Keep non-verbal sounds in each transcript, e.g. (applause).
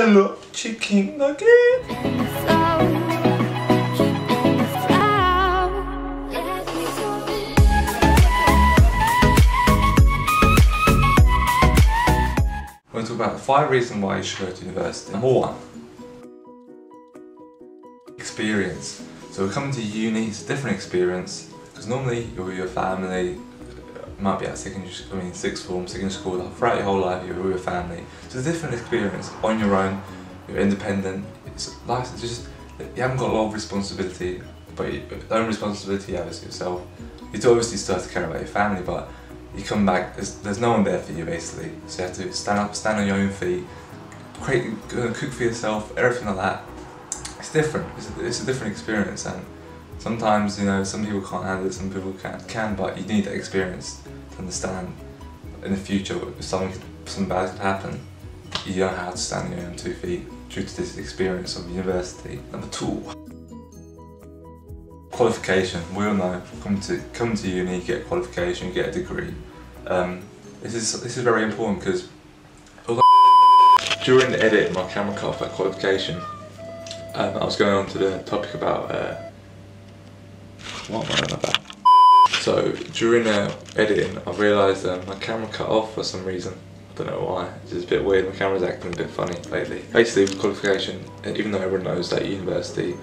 Hello, chicken nugget. Going to talk about five reasons why you should go to university. Number one, experience. So coming to uni, is a different experience because normally you're with your family, might be at secondary, I mean sixth form, secondary school, throughout your whole life you're with your family. It's a different experience on your own. You're independent. It's life. It's just you haven't got a lot of responsibility, but you, the only responsibility you have is yourself. You do obviously have to care about your family, but you come back. There's, there's no one there for you basically. So you have to stand up, stand on your own feet, create, cook for yourself, everything like that. It's different. It's a, it's a different experience, and sometimes you know some people can't handle it, some people can, can, but you need that experience to understand. In the future, if something, something bad could happen, you don't have to stand on your own two feet due to this experience of university. Number two, qualification. We all know, come to come to uni, get a qualification, get a degree. Um, this is this is very important because during the edit, my camera cut off at qualification. Um, I was going on to the topic about uh, So during uh, editing, I realised um, my camera cut off for some reason. I don't know why. It's just a bit weird. My camera's acting a bit funny lately. Basically, with qualification, even though everyone knows that university,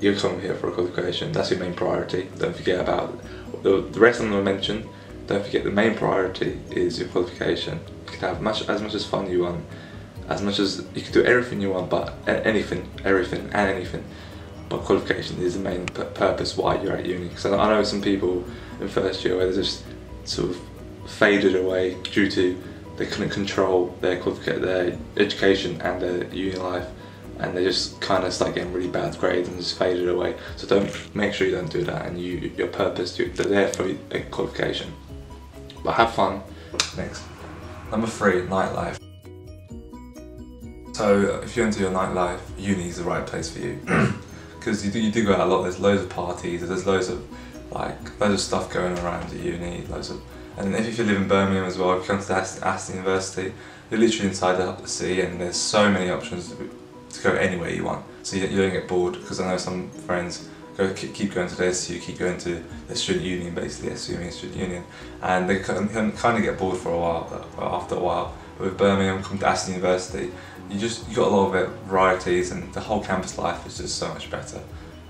you come here for a qualification. That's your main priority. Don't forget about the, the rest I'm going to mention. Don't forget the main priority is your qualification. You can have much as much as fun you want, as much as you can do everything you want, but anything, everything, and anything. But qualification is the main purpose why you're at uni. Because I know some people in first year where they just sort of faded away due to they couldn't control their qualification, their education and their uni life and they just kind of start getting really bad grades and just faded away. So don't make sure you don't do that and you your purpose you're there for a qualification. But have fun. Next. Number three, nightlife. So if you're into your nightlife, uni is the right place for you. (clears throat) Because you do, you do go out a lot, there's loads of parties, there's loads of like loads of stuff going around at uni, loads of and if you live in Birmingham as well, if you come to Aston, Aston University, you're literally inside the city and there's so many options to go anywhere you want. So you, you don't get bored because I know some friends go keep going to the SU, keep going to the student union, basically SU means student union, and they kind of get bored for a while. But after a while, with Birmingham, come to Aston University, you just you got a lot of varieties, and the whole campus life is just so much better.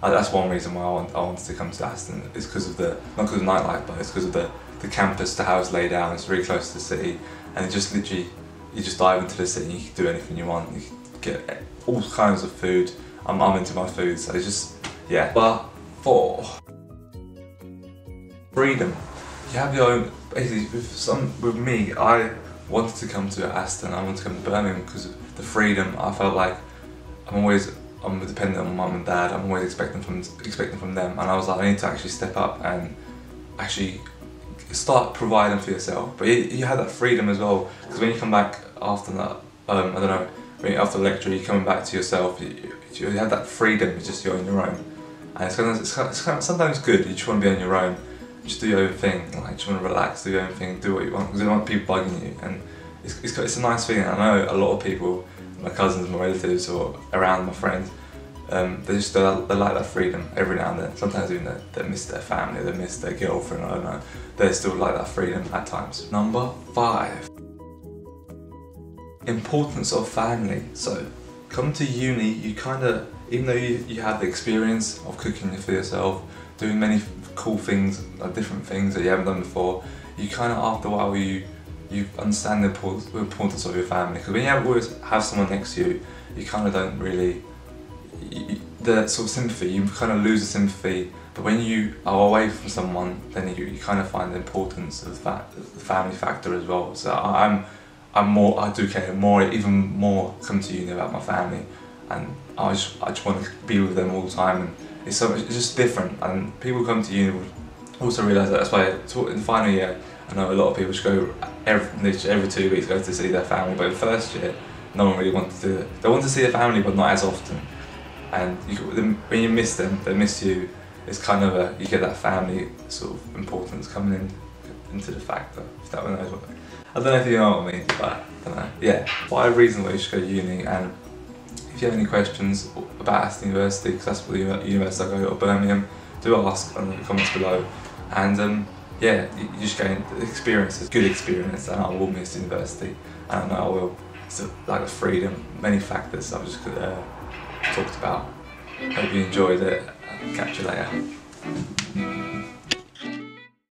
Uh, that's one reason why I, want, I wanted to come to Aston. It's because of the not because of nightlife, but it's because of the the campus, the house laid down. It's really close to the city, and it just literally you just dive into the city. You can do anything you want. You can get all kinds of food. I'm, I'm into my food, so it's just yeah. But four, freedom. You have your own. Basically, with some with me, I wanted to come to Aston. I wanted to come to Birmingham because of the freedom. I felt like I'm always I'm dependent on mum and dad. I'm always expecting from expecting from them, and I was like, I need to actually step up and actually start providing for yourself. But you, you have that freedom as well because when you come back after that, um, I don't know, when you, after the lecture, you're coming back to yourself. You, you have that freedom. It's just you're on your own, and it's kind of, it's kind of, it's kind of sometimes good. You just want to be on your own. Just do your own thing. Like just want to relax, do your own thing, do what you want because you don't want people bugging you. And it's, it's, it's a nice feeling. I know a lot of people, my cousins, my relatives, or around my friends um, they just they, they, like that freedom every now and then. Sometimes even they, they miss their family, they miss their girlfriend, I don't know. They still like that freedom at times. Number five. Importance of family. So come to uni, you kind of, even though you, you have the experience of cooking for yourself, doing many cool things, like different things that you haven't done before, you kind of after a while you you understand the importance of your family because when you have, always have someone next to you, you kind of don't really the sort of sympathy, you kind of lose the sympathy. But when you are away from someone, then you, you kind of find the importance of that, the family factor as well. So I'm, I'm more, I do care more, even more come to uni about my family. And I just, I just want to be with them all the time. And it's, so, it's just different. And people come to uni also realise that. That's why in the final year, I know a lot of people just go every, every two weeks go to see their family. But in the first year, no one really wanted to, do it. they want to see their family, but not as often and you, when you miss them, they miss you. It's kind of a you get that family sort of importance coming in into the factor. If that knows what I don't know if you know what I mean, but I don't know. Yeah, five reasons why you should go to uni, and if you have any questions about Aston University, because that's the university I go to, or Birmingham, do ask in the comments below. And um, yeah, you, just gain experiences, good experience, and I will miss university, and I will. It's like the freedom, many factors I've just uh, talked about. Hope you enjoyed it. Catch you later.